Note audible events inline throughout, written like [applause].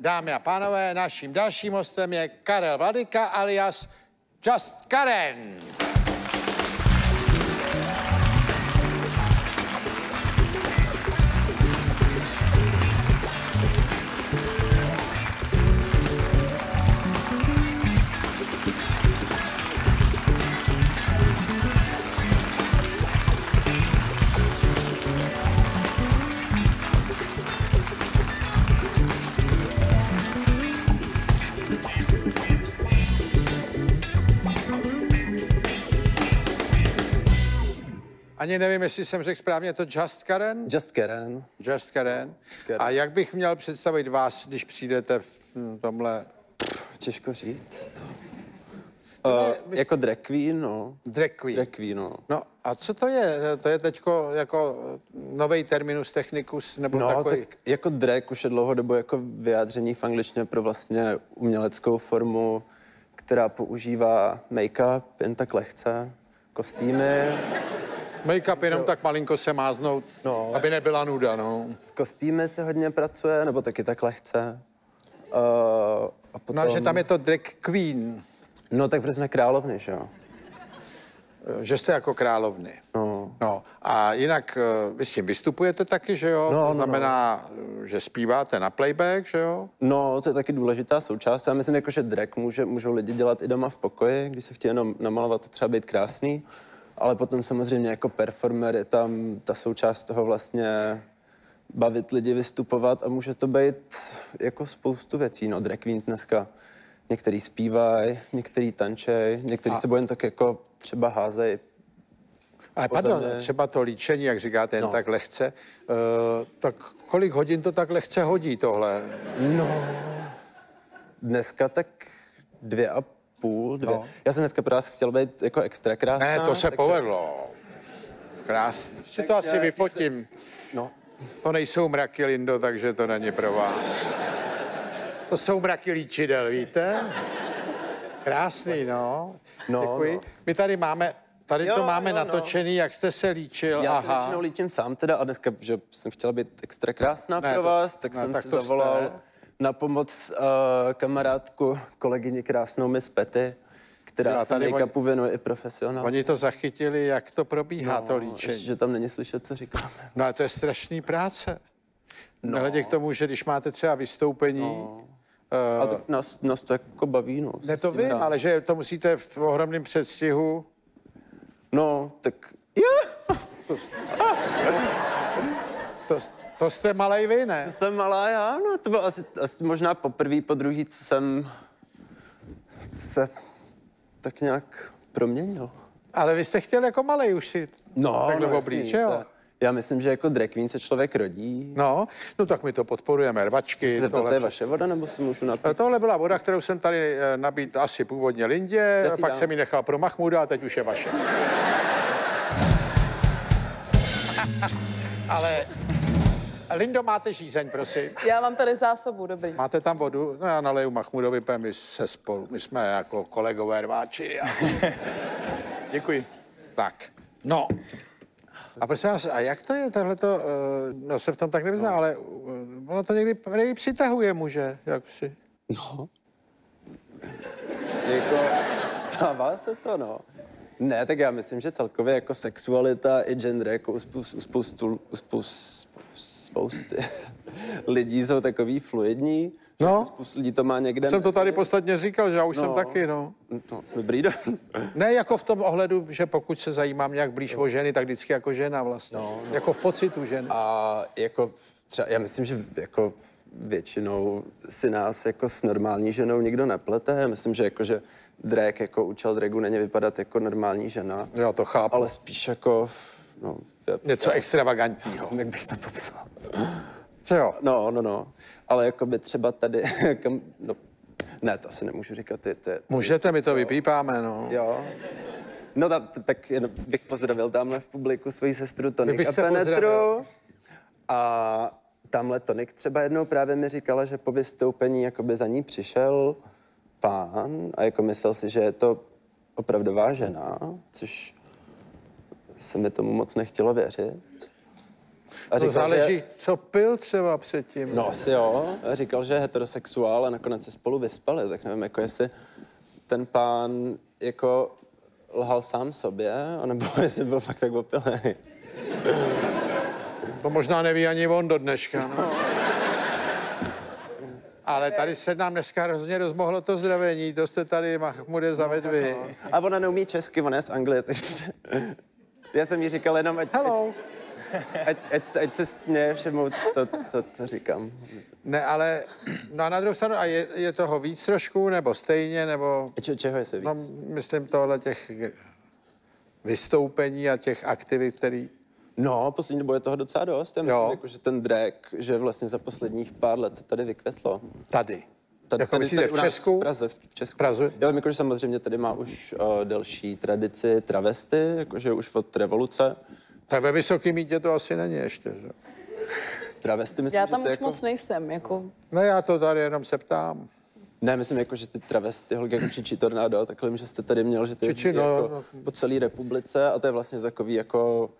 dámy a pánové, naším dalším hostem je Karel Vladyka alias Just Karen. Ani nevím, jestli jsem řekl správně to Just Karen? Just Karen. Just Karen. Karen. A jak bych měl představit vás, když přijdete v tomhle Těžko říct. Uh, jako drag queen, no. drag queen? Drag queen, no. No a co to je? To je teďko jako nový terminus technicus nebo No, takový? tak jako drag už je dlouhodobu jako vyjádření v angličtině pro vlastně uměleckou formu, která používá make-up jen tak lehce, kostýmy. Make-up jenom tak malinko se máznout, No. aby nebyla nuda, no. S kostýmy se hodně pracuje, nebo taky tak lehce. Uh, a potom... No, že tam je to drag queen, No, tak protože jsme královny, že jo? že jste jako královny. No. No a jinak eh, vy s tím vystupujete taky, že jo? No, no, to no. znamená, eh, že zpíváte na playback, že jo? No, to je taky důležitá součást. Já myslím, jako, že drag může, můžou lidi dělat i doma v pokoji, když se chtějí jenom namalovat, třeba být krásný. Ale potom samozřejmě jako performer je tam ta součást toho vlastně bavit lidi, vystupovat a může to být jako spoustu věcí. No, drag queens dneska některý zpívají, některý tančej, některý A- se jen tak jako třeba házej. Ale pardon, třeba to líčení, jak říkáte, jen No. tak lehce, uh, tak kolik hodin to tak lehce hodí tohle? No, dneska tak dvě a půl, dvě. No. Já jsem dneska pro vás chtěl být jako extra krásná. Ne, to se takže- povedlo. Krásně. Si to asi vyfotím. No, To nejsou mraky, Lindo, takže to není pro vás. To jsou mraky líčidel, víte? Krásný, no. No, Děkuji. no. My tady máme, tady Jo, to máme jo, no. natočený, jak jste se líčil. já se Aha. většinou líčím sám teda a dneska, že jsem chtěla být extra krásná Ne, pro to- vás, tak ne, jsem tak si to zavolal jste. Na pomoc uh, kamarádku, kolegyni krásnou Miss Petty, která Já se tady make-upu věnuje i profesionálně. Oni to zachytili, jak to probíhá, to No, líčení. že tam není slyšet, co říkáme. No a to je strašný práce. No. Nehledě k tomu, že když máte třeba vystoupení, no. A tak nás, nás to jako baví, no. ne to vím, ale že to musíte v ohromném předstihu. No, tak [laughs] To, to jste malej vy, ne? To jsem malá já, no to bylo asi, asi možná poprvé, po druhý, co jsem se tak nějak proměnil. Ale vy jste chtěl jako malej už si takhle no, oblíč, jasný, že jo? to- Já myslím, že jako drag queen se člověk rodí. No, no tak my to podporujeme, rvačky. Se zeptat, to tohle, je vaše voda, nebo si můžu napít? Tohle byla voda, kterou jsem tady eh, nabít asi původně Lindě, pak dám. jsem ji nechal pro Mahmuda a teď už je vaše. [laughs] Ale Lindo, máte žízeň, prosím. Já mám tady zásobu, dobrý. Máte tam vodu? No já naleju Mahmudovi, protože my se spolu, my jsme jako kolegové rváči. A... [laughs] Děkuji. tak, no. A prosím vás, a jak to je tohleto, eh, no se v tom tak nevyznám, ale eh, ono to někdy, někdy přitahuje muže, jak si. No. jako, stává se to, no. Ne, tak já myslím, že celkově jako sexualita i gender jako u, spou- u spoustu, u spoustu, spousty [laughs] lidí jsou takový fluidní. No. jako Spoustu lidí to má někde. Jsem to tady posledně říkal, že já už jsem No. taky, no. No, dobrý den. Ne jako v tom ohledu, že pokud se zajímám nějak blíž o ženy, tak vždycky jako žena vlastně. No, no. Jako v pocitu ženy. A jako třeba, já myslím, že jako většinou si nás jako s normální ženou nikdo neplete. Já myslím, že jako, že drag jako účel dragu není vypadat jako normální žena, Jo, to chápu. ale spíš jako, no, já, Něco extravagantního. [laughs] jak bych to popsal. Co jo? No, no, no. Ale jako by třeba tady, [laughs] kam, no, ne, to asi nemůžu říkat, je- to, je- Můžete, my to vypípáme, no. Jo. No tak, tak jen bych pozdravil tamhle v publiku svoji sestru Tonik a Penetru. pozdravil. A tamhle Tonik třeba jednou právě mi říkala, že po vystoupení jakoby za ní přišel pán a jako myslel si, že je to opravdová žena, což se mi tomu moc nechtělo věřit. A To říkal, záleží, že, co pil třeba předtím. no asi jo, a říkal, že je heterosexuál a nakonec se spolu vyspali, tak nevím, jako jestli ten pán jako lhal sám sobě, anebo [laughs] jestli byl fakt tak opilý. To možná neví ani on do dneška. No. Ale tady se nám dneska hrozně rozmohlo to zdravení, to jste tady Mahmude zavedli. A ona neumí česky, ona je z Anglie, takže... Já jsem jí říkal jenom, ať, Hello. ať, ať, se- ať se směje všemu, co, co, co říkám. Ne, ale no a na druhou stranu, a je, je toho víc trošku, nebo stejně, nebo, Če, čeho je se víc? no, myslím tohle těch vystoupení a těch aktivit, který, No, poslední dobou je toho docela dost. Já myslím, Jo. jako, že ten drag, že vlastně za posledních pár let tady vykvetlo. tady. Tady, jako myslíte v u nás Česku? V Praze, v Česku. Praze? Já vím, jako, že samozřejmě tady má už uh, delší tradici travesty, jakože už od revoluce. Tak ve Vysokém mítě to asi není ještě, že? Travesty, myslím, Já že tam to už jako... moc nejsem, jako No já to tady jenom se ptám. Ne, myslím, jako, že ty travesty, holky jako Čiči Tornado, takhle, že jste tady měl, že to jezdí no, jako no. po celé republice a to je vlastně takový jako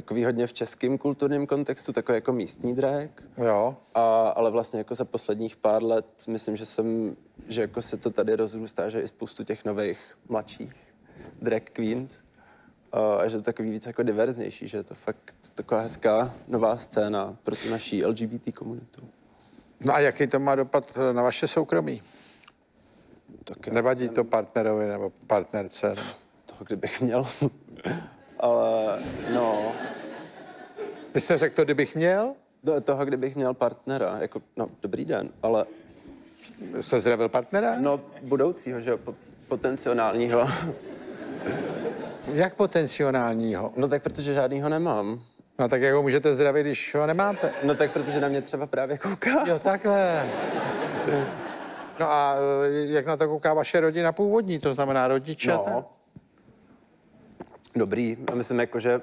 takový hodně v českém kulturním kontextu, takový jako místní drag. Jo. A, ale vlastně jako za posledních pár let myslím, že jsem, že jako se to tady rozrůstá, že i spoustu těch nových mladších drag queens a, že to takový víc jako diverznější, že je to fakt taková hezká nová scéna pro tu naší LGBT komunitu. No a jaký to má dopad na vaše soukromí? Tak Nevadí to partnerovi nebo partnerce? Nebo... toho, kdybych měl. ale no, Vy jste řekl to, kdybych měl? do toho, kdybych měl partnera, jako, no, dobrý den, ale Jste zdravil partnera? no, budoucího, že jo, po- potenciálního. Jak potenciálního? No tak protože žádnýho nemám. No tak jak ho můžete zdravit, když ho nemáte? No tak protože na mě třeba právě kouká. Jo, takhle. No a eh, jak na to kouká vaše rodina původní, to znamená rodiče? No. Dobrý. A myslím, jako, že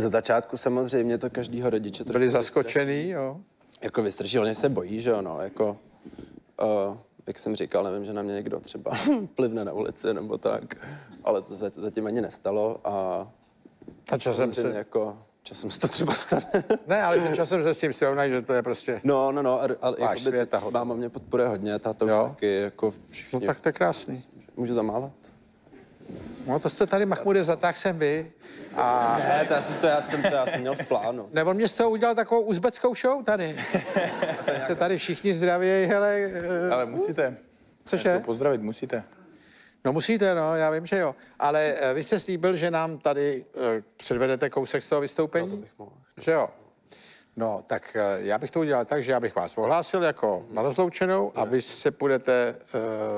ze začátku samozřejmě to každýho rodiče trošku Byli zaskočený, jo? jako vystraší, oni se bojí, že jo, no, jako, uh, jak jsem říkal, nevím, že na mě někdo třeba [laughs] plivne na ulici nebo tak, ale to za- zatím ani nestalo a A časem se... jako, časem se to třeba stane. Ne, ale že časem se s tím srovnají, že to je prostě... no, no, no, ale, teď hodně. máma mě podporuje hodně, táta už taky, jako No všichni. tak to je krásný. Můžu zamávat? No to jste tady, Mahmude, zatáhl jsem vy. A Ne, to já jsem, to já jsem, to já jsem měl v plánu. [laughs] nebo mě z toho udělal takovou uzbeckou show tady. [laughs] Se tady všichni zdraví, hele, eh, Ale musíte. cože? To pozdravit musíte. No musíte, no, já vím, že jo. Ale eh, vy jste slíbil, že nám tady eh, předvedete kousek z toho vystoupení? No, to bych mohl. Že jo. No, tak já bych to udělal tak, že já bych vás ohlásil jako na rozloučenou a vy se půjdete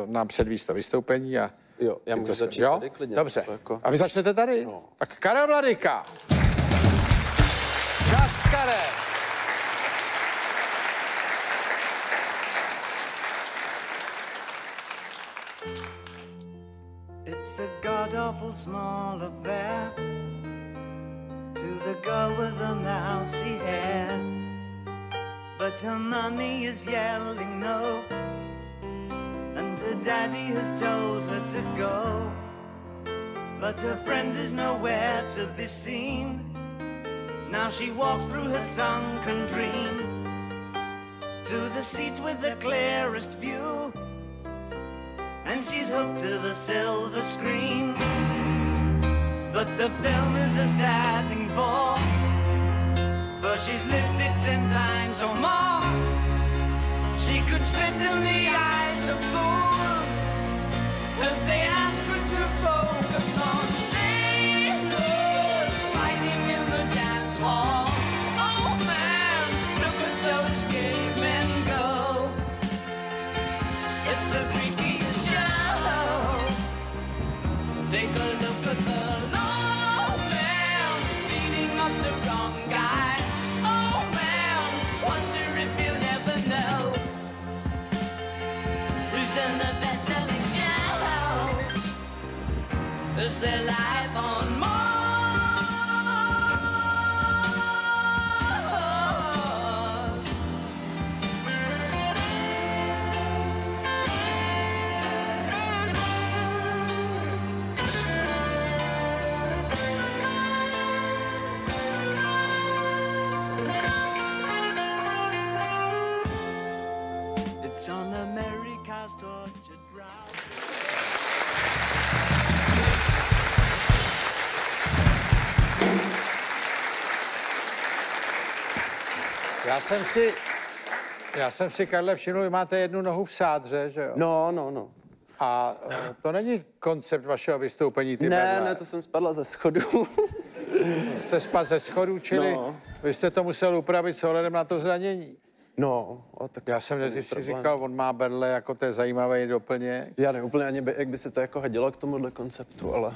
uh, nám předvíst to vystoupení a... Jo, já můžu začít jo? tady klidně. Dobře. Jako... A vy začnete tady? No. Tak Karel Vladyka. Čas, Karel. It's a god awful small affair to the girl with the mousy hair. But her mommy is yelling no, daddy has told her to go. But her friend is nowhere to be seen. Now she walks through her sunken dream to the seat with the clearest view and she's hooked to the silver screen. But the film is a sad thing for, for she's lived it ten times or more. She could spit in the eyes to fools, and they Já jsem si, já jsem si, Karle, všiml, vy máte jednu nohu v sádře, že jo? No, no, no. A eh, to není koncept vašeho vystoupení, ty Ne, berle. ne, to jsem spadla ze schodu. [laughs] Jste spad ze schodů, čili No. vy jste to musel upravit s ohledem na to zranění. no, a tak Já jsem nejdřív si říkal, on má berle, jako to je zajímavý doplněk. Já nevím úplně ani, by- jak by se to jako hodilo k tomuhle konceptu, ale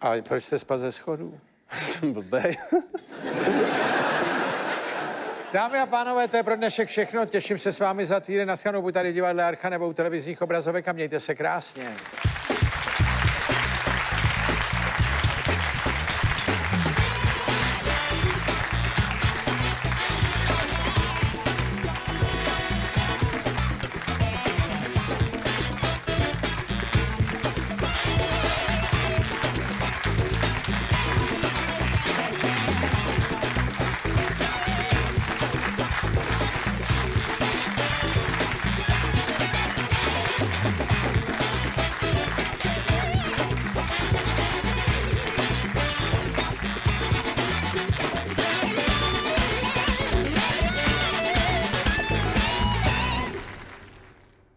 A proč jste spad ze schodů? [laughs] jsem blbej. [laughs] Dámy a pánové, to je pro dnešek všechno. Těším se s vámi za týden. Naschledanou buď tady divadle Archa nebo u televizních obrazovek a mějte se krásně.